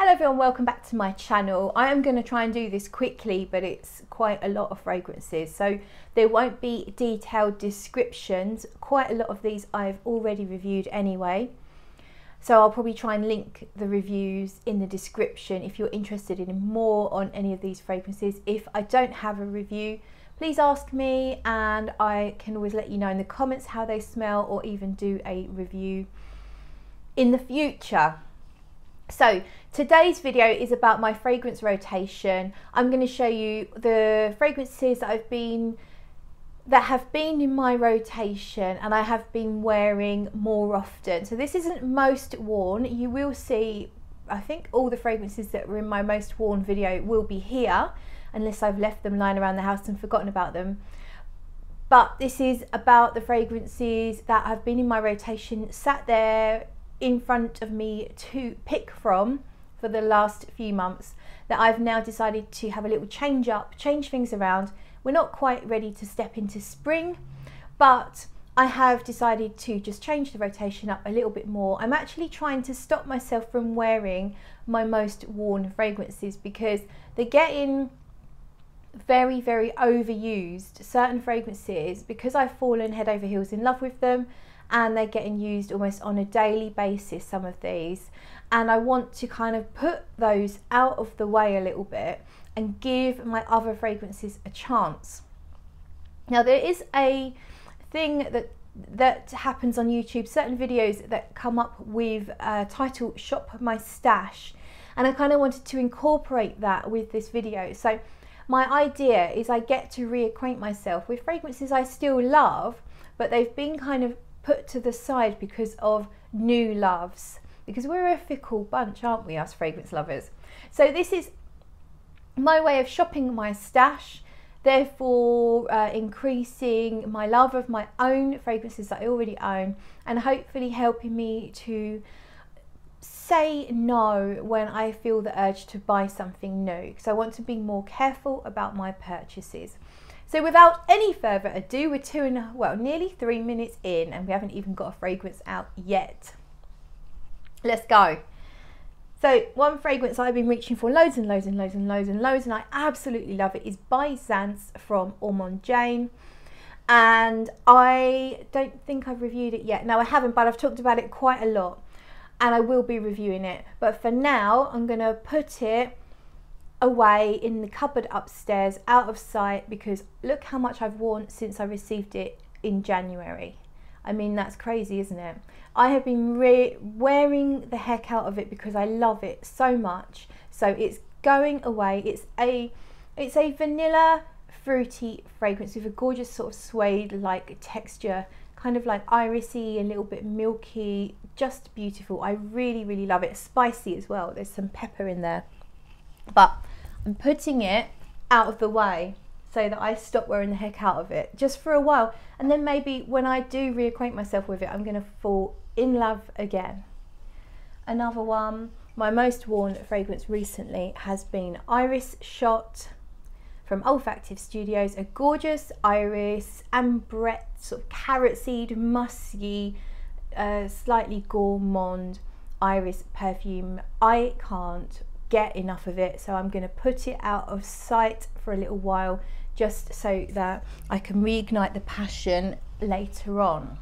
Hello everyone, welcome back to my channel. I am going to try and do this quickly, but it's quite a lot of fragrances. So there won't be detailed descriptions. Quite a lot of these I've already reviewed anyway. So I'll probably try and link the reviews in the description if you're interested in more on any of these fragrances. If I don't have a review, please ask me and I can always let you know in the comments how they smell or even do a review in the future. So today's video is about my fragrance rotation. I'm going to show you the fragrances that I've been that have been in my rotation and I have been wearing more often. So this isn't most worn. You will see, I think all the fragrances that were in my most worn video will be here unless I've left them lying around the house and forgotten about them. But this is about the fragrances that have been in my rotation, sat there in front of me to pick from for the last few months that I've now decided to have a little change up, change things around. We're not quite ready to step into spring, but I have decided to just change the rotation up a little bit more. I'm actually trying to stop myself from wearing my most worn fragrances because they're getting very, very overused. Certain fragrances, because I've fallen head over heels in love with them, and they're getting used almost on a daily basis, some of these. And I want to kind of put those out of the way a little bit and give my other fragrances a chance. Now, there is a thing that that happens on YouTube, certain videos that come up with a title Shop My Stash. And I kind of wanted to incorporate that with this video. So my idea is I get to reacquaint myself with fragrances I still love, but they've been kind of put to the side because of new loves. Because we're a fickle bunch, aren't we, us fragrance lovers? So this is my way of shopping my stash, therefore uh, increasing my love of my own fragrances that I already own, and hopefully helping me to say no when I feel the urge to buy something new. So I want to be more careful about my purchases. So without any further ado, we're two and well, nearly three minutes in and we haven't even got a fragrance out yet. Let's go. So one fragrance I've been reaching for loads and loads and loads and loads and loads and I absolutely love it is Byzance from Ormonde Jayne. And I don't think I've reviewed it yet. No, I haven't, but I've talked about it quite a lot and I will be reviewing it. But for now, I'm going to put it away in the cupboard upstairs out of sight because look how much I've worn since I received it in January. I mean that's crazy isn't it? I have been wearing the heck out of it because I love it so much. So it's going away. It's a it's a vanilla fruity fragrance with a gorgeous sort of suede like texture kind of like irisy, a little bit milky, just beautiful. I really, really love it. Spicy as well. There's some pepper in there. But I'm putting it out of the way so that I stop wearing the heck out of it just for a while. And then maybe when I do reacquaint myself with it, I'm going to fall in love again. Another one, my most worn fragrance recently has been Iris Shot from Olfactive Studios, a gorgeous iris, ambrette, sort of carrot seed, musky, uh, slightly gourmand iris perfume. I can't get enough of it so I'm going to put it out of sight for a little while just so that I can reignite the passion later on.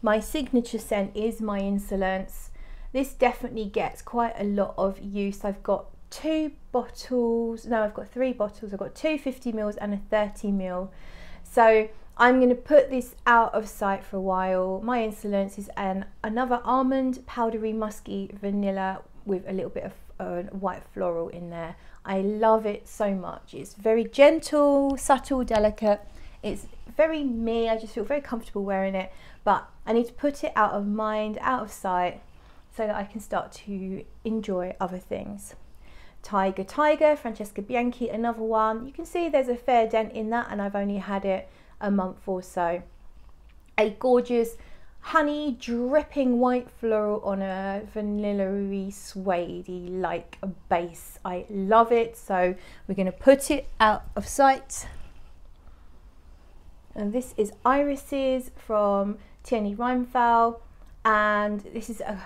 My signature scent is my Insolence. This definitely gets quite a lot of use. I've got two bottles, no I've got three bottles, I've got two 50 mils and a 30 mil. So I'm going to put this out of sight for a while. My Insolence is an another almond, powdery, musky vanilla with a little bit of uh, white floral in there. I love it so much. It's very gentle, subtle, delicate. It's very me. I just feel very comfortable wearing it. But I need to put it out of mind, out of sight, so that I can start to enjoy other things. Tyger Tyger, Francesca Bianchi, another one. You can see there's a fair dent in that and I've only had it a month or so. A gorgeous honey dripping white floral on a vanilla suede like base. I love it. So we're going to put it out of sight. And this is Irises from Teone Reinthal. And this is a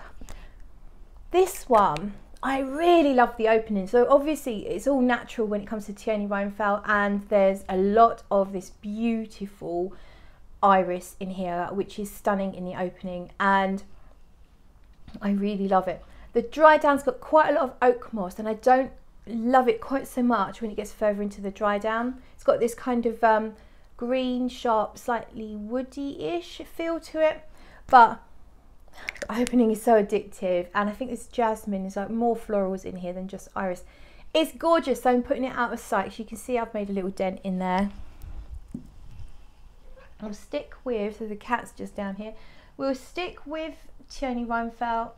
this one, I really love the opening. So obviously it's all natural when it comes to Teone Reinthal and there's a lot of this beautiful iris in here, which is stunning in the opening. And I really love it. The dry down's got quite a lot of oak moss and I don't love it quite so much when it gets further into the dry down. It's got this kind of um, green, sharp, slightly woody-ish feel to it. But opening is so addictive and I think this jasmine is like more florals in here than just iris. It's gorgeous, so I'm putting it out of sight. So you can see I've made a little dent in there. I'll stick with, so the cat's just down here. We'll stick with Teone Reinthal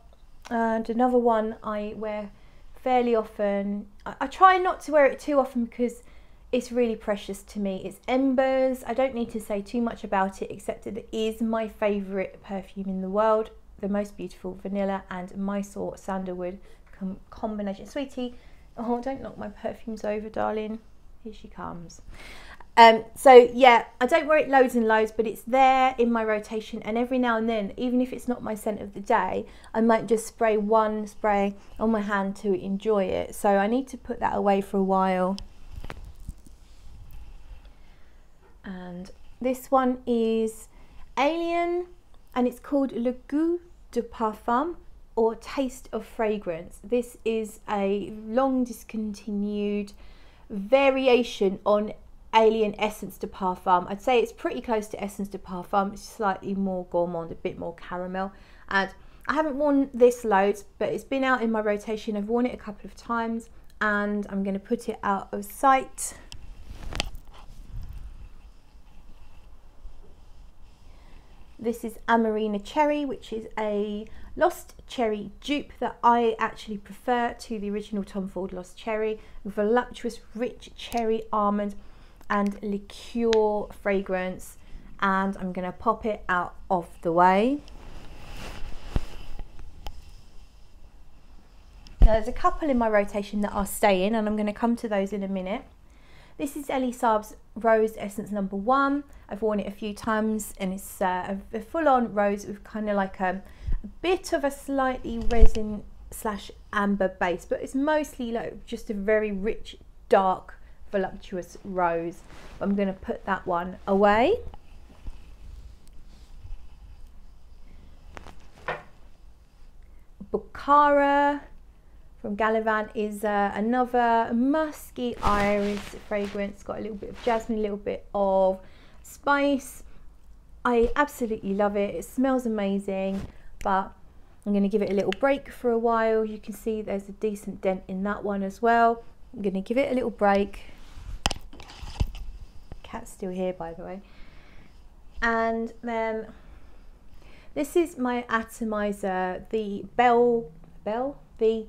and another one I wear fairly often. I, I try not to wear it too often because it's really precious to me. It's Embers. I don't need to say too much about it except that it is my favourite perfume in the world. The most beautiful vanilla and Mysore sandalwood com combination. Sweetie, oh, don't knock my perfumes over, darling. Here she comes. Um, so yeah, I don't wear it loads and loads, but it's there in my rotation. And every now and then, even if it's not my scent of the day, I might just spray one spray on my hand to enjoy it. So I need to put that away for a while. And this one is Alien, and it's called Le Goût de Parfum or Taste of Fragrance. This is a long discontinued variation on Alien Essence de Parfum. I'd say it's pretty close to Essence de Parfum. It's slightly more gourmand, a bit more caramel. And I haven't worn this loads, but it's been out in my rotation. I've worn it a couple of times and I'm going to put it out of sight. This is Amarena Cherry, which is a Lost Cherry dupe that I actually prefer to the original Tom Ford Lost Cherry. Voluptuous, rich cherry almond and liqueur fragrance and I'm going to pop it out of the way. Now there's a couple in my rotation that are staying and I'm going to come to those in a minute. This is Elie Saab's Rose Essence number one. I've worn it a few times and it's uh, a, a full-on rose with kind of like a, a bit of a slightly resin slash amber base, but it's mostly like just a very rich, dark voluptuous rose. I'm going to put that one away. Bukhara from Gallivant is uh, another musky iris fragrance. Got a little bit of jasmine, a little bit of spice. I absolutely love it. It smells amazing, but I'm going to give it a little break for a while. You can see there's a decent dent in that one as well. I'm going to give it a little break cat's still here by the way and then this is my atomizer the bell bell the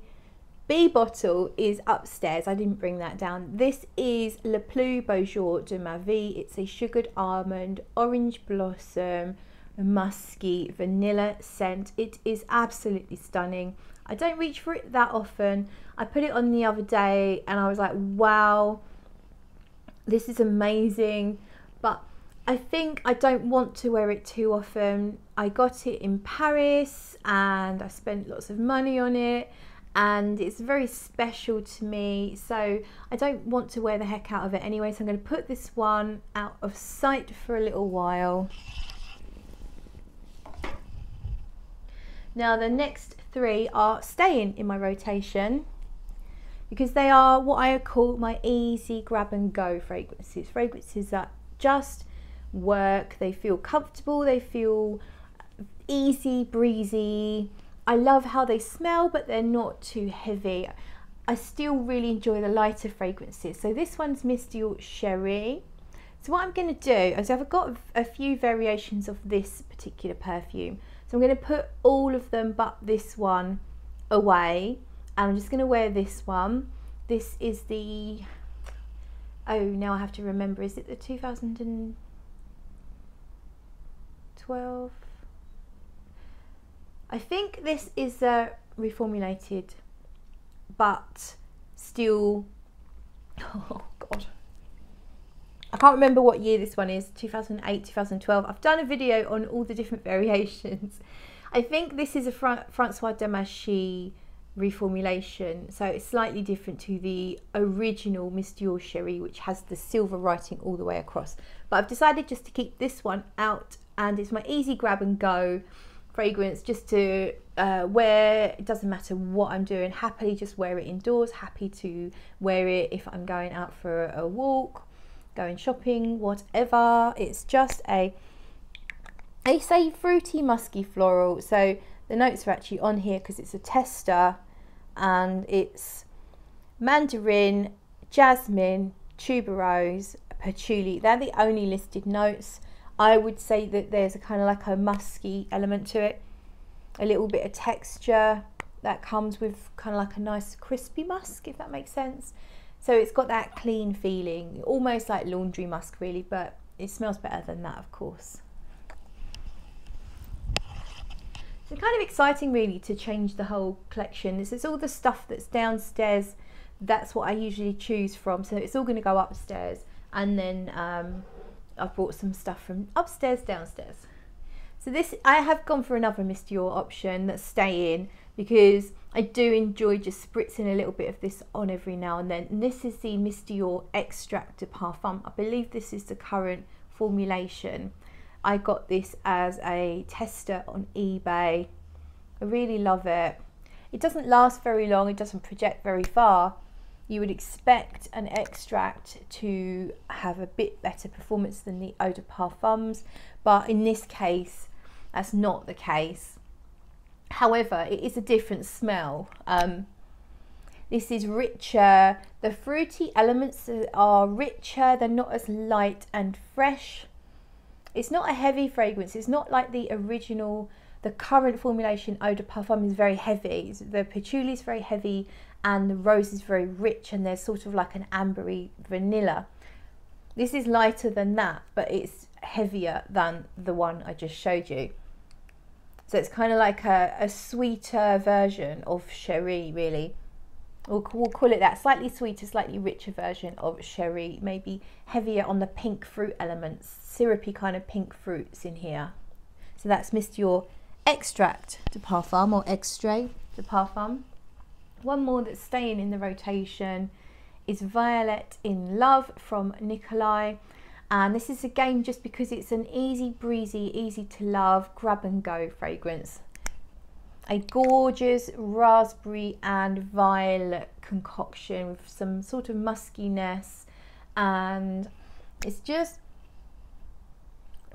B bottle is upstairs. I didn't bring that down. This is Le Plus Beau Jour de ma vie. It's a sugared almond, orange blossom, musky vanilla scent. It is absolutely stunning. I don't reach for it that often. I put it on the other day and I was like, wow, this is amazing but I think I don't want to wear it too often. I got it in Paris and I spent lots of money on it and it's very special to me so I don't want to wear the heck out of it anyway so I'm going to put this one out of sight for a little while. Now the next three are staying in my rotation because they are what I call my easy grab and go fragrances. Fragrances that just work, they feel comfortable, they feel easy, breezy. I love how they smell, but they're not too heavy. I still really enjoy the lighter fragrances. So this one's Miss Dior Cherie. So what I'm going to do is I've got a few variations of this particular perfume. So I'm going to put all of them but this one away And I'm just going to wear this one. This is the, oh, now I have to remember, is it the 2012? I think this is a reformulated, but still, oh God. I can't remember what year this one is, 2008, 2012. I've done a video on all the different variations. I think this is a Fra Francois Demachy reformulation. So it's slightly different to the original Miss Dior Cherie, which has the silver writing all the way across. But I've decided just to keep this one out and it's my easy grab and go fragrance just to uh, wear. It doesn't matter what I'm doing, happily just wear it indoors, happy to wear it if I'm going out for a walk, going shopping, whatever. It's just a, they say fruity, musky floral. So the notes are actually on here because it's a tester and it's mandarin, jasmine, tuberose, patchouli. They're the only listed notes. I would say that there's a kind of like a musky element to it, a little bit of texture that comes with kind of like a nice crispy musk, if that makes sense. So it's got that clean feeling, almost like laundry musk really, but it smells better than that, of course. So kind of exciting really to change the whole collection. This is all the stuff that's downstairs. That's what I usually choose from. So it's all going to go upstairs and then um, I've brought some stuff from upstairs, downstairs. So this, I have gone for another Miss Dior option that's staying because I do enjoy just spritzing a little bit of this on every now and then. And this is the Miss Dior Extract de Parfum. I believe this is the current formulation. I got this as a tester on eBay. I really love it. It doesn't last very long, it doesn't project very far, you would expect an extract to have a bit better performance than the eau de parfums, but in this case, that's not the case. However, it is a different smell. Um, this is richer. The fruity elements are richer. They're not as light and fresh. It's not a heavy fragrance. It's not like the original, the current formulation eau de parfum is very heavy. The patchouli is very heavy and the rose is very rich and there's sort of like an ambery vanilla. This is lighter than that, but it's heavier than the one I just showed you. So it's kind of like a, a sweeter version of Cherie, really. We'll, we'll call it that, slightly sweeter, slightly richer version of Cherie, maybe heavier on the pink fruit elements, syrupy kind of pink fruits in here. So that's Miss Extract de Parfum or Extrait de Parfum. One more that's staying in the rotation is Violet in Love from Nicolai. And this is again just because it's an easy breezy, easy to love, grab and go fragrance. A gorgeous raspberry and violet concoction with some sort of muskiness and it's just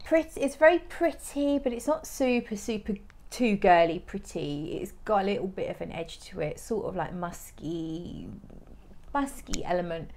pretty it's very pretty but it's not super super too girly pretty. It's got a little bit of an edge to it, sort of like musky, musky element.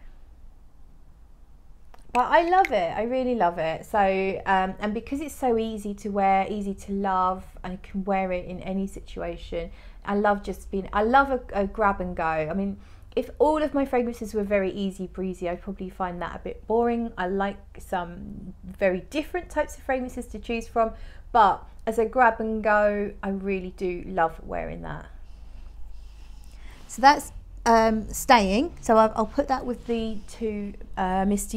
But I love it. I really love it. So, um, and because it's so easy to wear, easy to love, I can wear it in any situation. I love just being, I love a, a grab and go. I mean, if all of my fragrances were very easy breezy, I'd probably find that a bit boring. I like some very different types of fragrances to choose from, but as a grab and go, I really do love wearing that. So that's um, staying. So I'll, I'll, put that with the two uh, Miss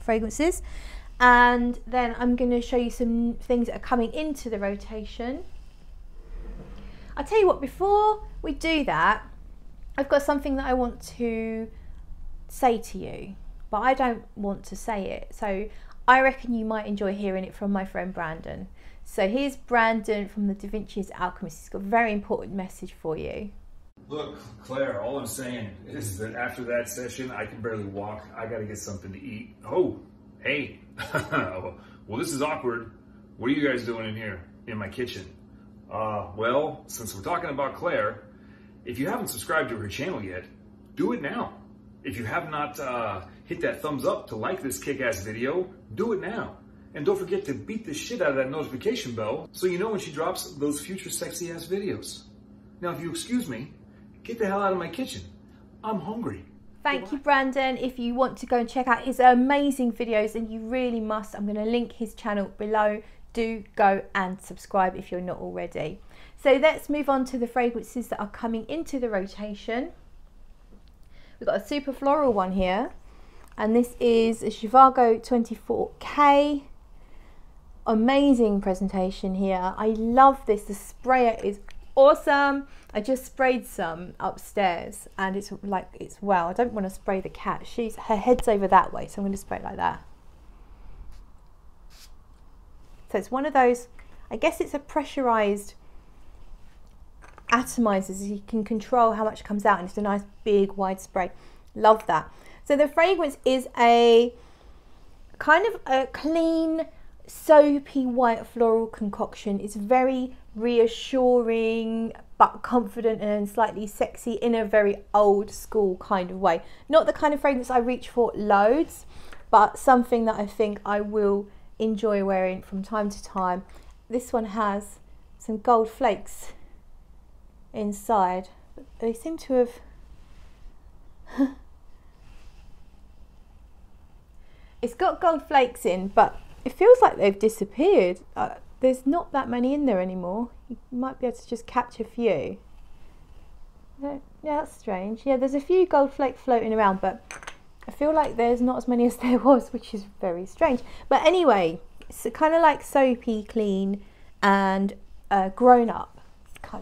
fragrances. And then I'm going to show you some things that are coming into the rotation. I'll tell you what, before we do that, I've got something that I want to say to you, but I don't want to say it. So I reckon you might enjoy hearing it from my friend Brandon. So here's Brandon from the Da Vinci's Alchemyst. He's got a very important message for you. Look, Claire, all I'm saying is that after that session, I can barely walk. I gotta get something to eat. Oh, hey. well, this is awkward. What are you guys doing in here, in my kitchen? Uh, well, since we're talking about Claire, if you haven't subscribed to her channel yet, do it now. If you have not uh, hit that thumbs up to like this kick-ass video, do it now. And don't forget to beat the shit out of that notification bell so you know when she drops those future sexy ass videos. Now, if you excuse me, get the hell out of my kitchen. I'm hungry. Thank you, Brandon. If you want to go and check out his amazing videos, and you really must, I'm going to link his channel below. Do go and subscribe if you're not already. So let's move on to the fragrances that are coming into the rotation. We've got a super floral one here. And this is a Zhivago 24K. Amazing presentation here. I love this. The sprayer is awesome. I just sprayed some upstairs and it's like it's well. I don't want to spray the cat. She's her head's over that way, so I'm going to spray it like that. So it's one of those. I guess it's a pressurized atomizer. you can control how much comes out, and it's a nice big wide spray. Love that. So the fragrance is a kind of a clean soapy white floral concoction. It's very reassuring but confident and slightly sexy in a very old school kind of way. Not the kind of fragrance I reach for loads, but something that I think I will enjoy wearing from time to time. This one has some gold flakes inside. They seem to have... it's got gold flakes in, but it feels like they've disappeared. Uh, there's not that many in there anymore. You might be able to just catch a few. yeah, that's strange. Yeah, there's a few gold flake floating around, but I feel like there's not as many as there was, which is very strange. But anyway, it's kind of like soapy clean and uh, grown up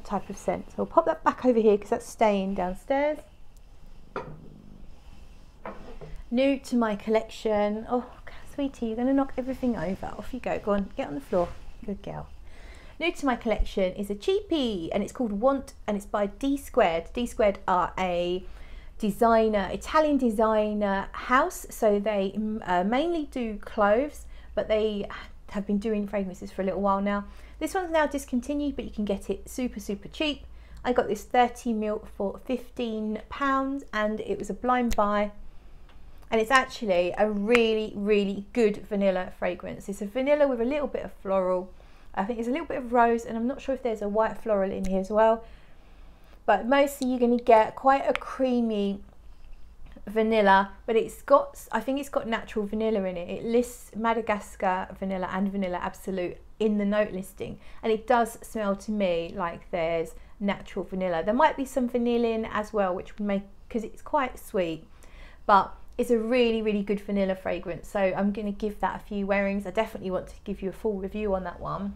type of scent. So I'll pop that back over here because that's staying downstairs. New to my collection. Oh, sweetie, you're going to knock everything over. Off you go. Go on, get on the floor. Good girl. New to my collection is a cheapie and it's called Want and it's by D Squared. D Squared are a designer, Italian designer house. So they uh, mainly do clothes, but they have been doing fragrances for a little while now. This one's now discontinued, but you can get it super, super cheap. I got this 30 mil for 15 pounds and it was a blind buy. And it's actually a really, really good vanilla fragrance. It's a vanilla with a little bit of floral. I think there's a little bit of rose and I'm not sure if there's a white floral in here as well. But mostly you're going to get quite a creamy vanilla, but it's got, I think it's got natural vanilla in it. It lists Madagascar vanilla and vanilla absolute in the note listing. And it does smell to me like there's natural vanilla. There might be some vanillin as well, which would make, because it's quite sweet, but it's a really, really good vanilla fragrance. So I'm going to give that a few wearings. I definitely want to give you a full review on that one.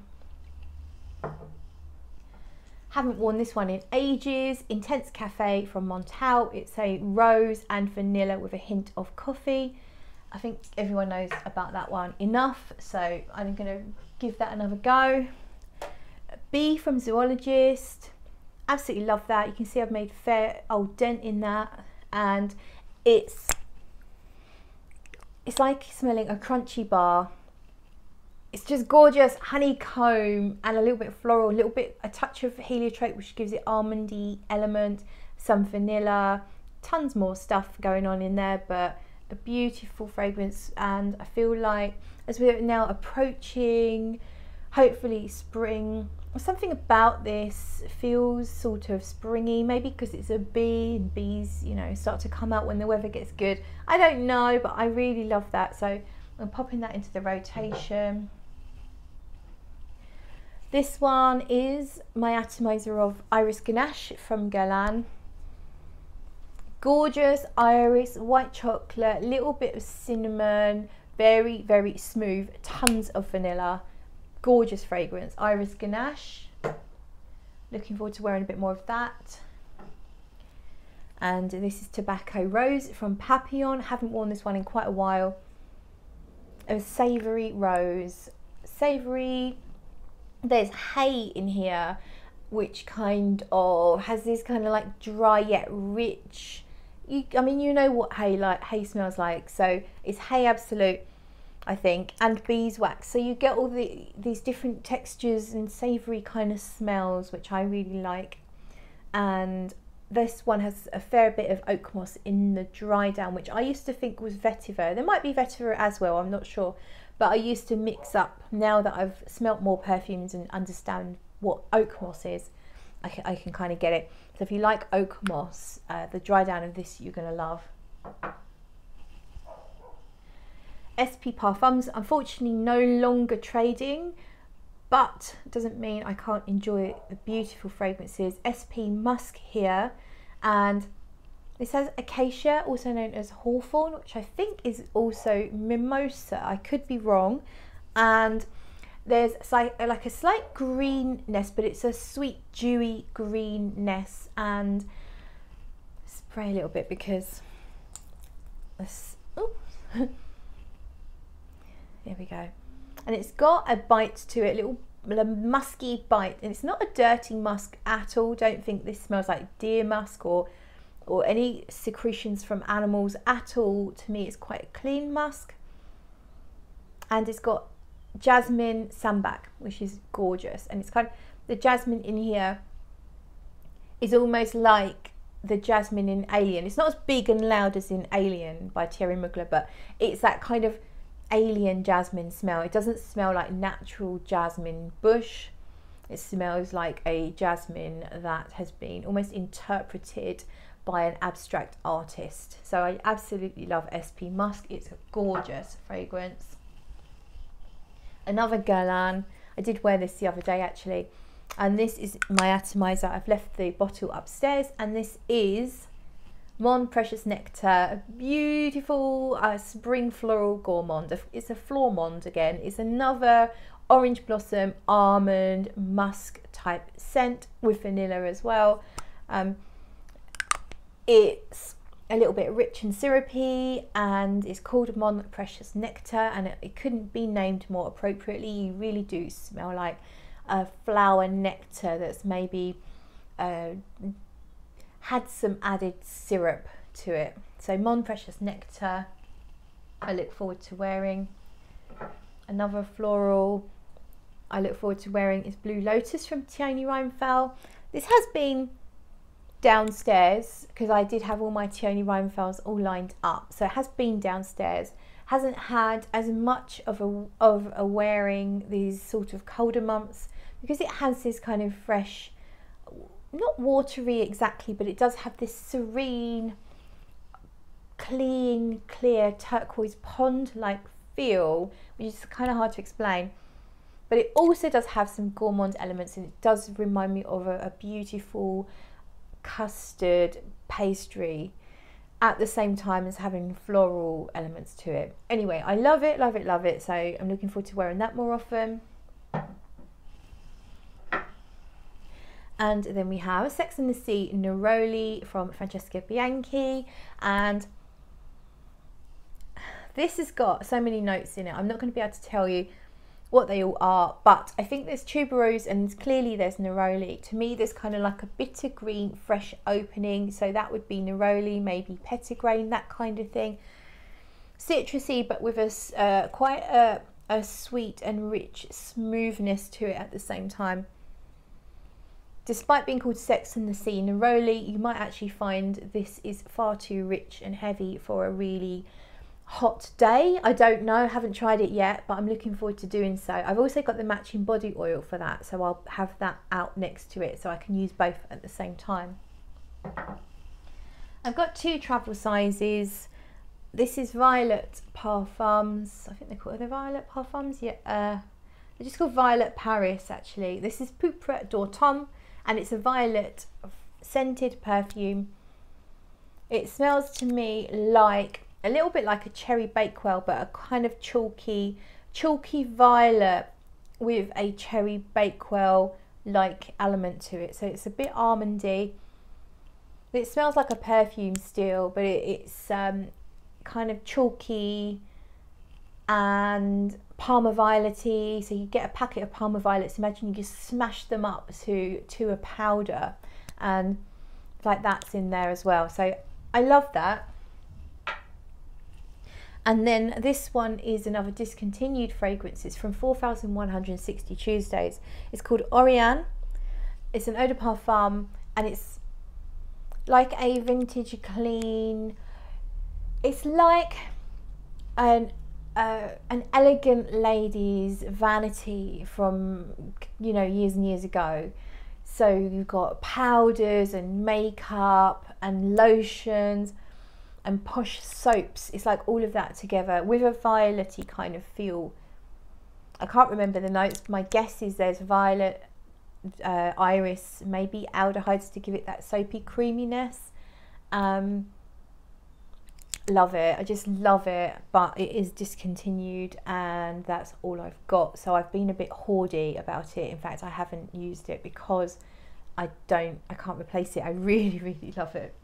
Haven't worn this one in ages. Intense Cafe from Montale. It's a rose and vanilla with a hint of coffee. I think everyone knows about that one enough, so I'm going to give that another go. Bee from Zoologist. Absolutely love that. You can see I've made fair old dent in that, and it's it's like smelling a crunchy bar it's just gorgeous honeycomb and a little bit floral a little bit a touch of heliotrope which gives it almondy element some vanilla tons more stuff going on in there but a beautiful fragrance. And I feel like as we're now approaching hopefully spring something about this feels sort of springy maybe because it's a bee and bees you know start to come out when the weather gets good. I don't know but I really love that. So I'm popping that into the rotation this one is my atomizer of Iris Ganache from Guerlain. Gorgeous iris, white chocolate, little bit of cinnamon, very, very smooth, tons of vanilla. Gorgeous fragrance, Iris Ganache. Looking forward to wearing a bit more of that. And this is Tobacco Rose from Papillon. Haven't worn this one in quite a while. A savoury rose. Savoury, there's hay in here which kind of has this kind of like dry yet rich you, I mean you know what hay like hay smells like so it's hay absolute I think and beeswax. So you get all the these different textures and savory kind of smells which I really like. And this one has a fair bit of oak moss in the dry down which I used to think was vetiver. There might be vetiver as well I'm not sure but I used to mix up now that I've smelt more perfumes and understand what oak moss is I can, I can kind of get it. So if you like oak moss uh, the dry down of this you're going to love SP Parfums unfortunately no longer trading but doesn't mean I can't enjoy the beautiful fragrances. SP Musk here and this has acacia, also known as hawthorn, which I think is also mimosa. I could be wrong. And There's like, uh, like a slight greenness, but it's a sweet, dewy greenness. And spray a little bit because this, there we go. And it's got a bite to it, a little a musky bite. And it's not a dirty musk at all. Don't think this smells like deer musk or or any secretions from animals at all. To me, it's quite a clean musk. And it's got jasmine sambac, which is gorgeous. And it's kind of, the jasmine in here is almost like the jasmine in Alien. It's not as big and loud as in Alien by Thierry Mugler, but it's that kind of alien jasmine smell. It doesn't smell like natural jasmine bush. It smells like a jasmine that has been almost interpreted by an abstract artist. So I absolutely love SP Musk. It's a gorgeous fragrance. Another Guerlain. I did wear this the other day actually. And this is my atomizer. I've left the bottle upstairs and this is Mon Precious Nectar, a beautiful uh, spring floral gourmand. It's a Flormond again. It's another orange blossom, almond, musk type scent with vanilla as well. Um, it's a little bit rich and syrupy and it's called Mon Precious Nectar and it, it couldn't be named more appropriately. You really do smell like a flower nectar that's maybe uh, had some added syrup to it. So Mon Precious Nectar I look forward to wearing. Another floral I look forward to wearing is Blue Lotus from Teone Reinthal. This has been downstairs because I did have all my Teone Reinthals all lined up. So it has been downstairs. Hasn't had as much of a of a wearing these sort of colder months because it has this kind of fresh, not watery exactly, but it does have this serene, clean, clear turquoise pond like feel, which is kind of hard to explain. But it also does have some gourmand elements and it does remind me of a, a beautiful custard pastry at the same time as having floral elements to it. Anyway, I love it, love it, love it. So I'm looking forward to wearing that more often. And then we have Sex and the Sea Neroli from Francesca Bianchi. And this has got so many notes in it. I'm not going to be able to tell you what they all are, but I think there's tuberose and clearly there's neroli. To me, there's kind of like a bitter green, fresh opening. So that would be neroli, maybe petitgrain, that kind of thing. Citrusy, but with a uh, quite a, a sweet and rich smoothness to it at the same time. Despite being called Sex and the Sea Neroli, you might actually find this is far too rich and heavy for a really hot day. I don't know, haven't tried it yet, but I'm looking forward to doing so. I've also got the matching body oil for that, so I'll have that out next to it so I can use both at the same time. I've got two travel sizes. This is Violet Parfums. I think they're called, are they Violet Parfums? Yeah, uh, they're just called Violet Paris actually. This is Pourpre d'Automne and it's a violet scented perfume. It smells to me like a little bit like a cherry bakewell, but a kind of chalky, chalky violet with a cherry bakewell like element to it. So it's a bit almondy. It smells like a perfume still, but it, it's um, kind of chalky and Parma violety. So you get a packet of Parma violets. Imagine you just smash them up to to a powder, and like that's in there as well. So I love that. And then this one is another discontinued fragrance. It's from 4160 Tuesdays. It's called Oriane. It's an eau de parfum and it's like a vintage clean. It's like an uh, an elegant lady's vanity from you know years and years ago. So you've got powders and makeup and lotions and posh soaps. It's like all of that together with a violety kind of feel. I can't remember the notes. My guess is there's violet, uh, iris, maybe aldehydes to give it that soapy creaminess. Um, love it. I just love it, but it is discontinued and that's all I've got. So I've been a bit hoardy about it. In fact, I haven't used it because I don't, I can't replace it. I really, really love it.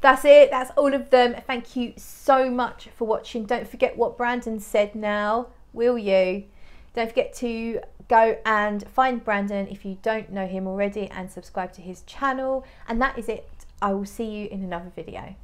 That's it. That's all of them. Thank you so much for watching. Don't forget what Brandon said now, will you? Don't forget to go and find Brandon if you don't know him already and subscribe to his channel. And that is it. I will see you in another video.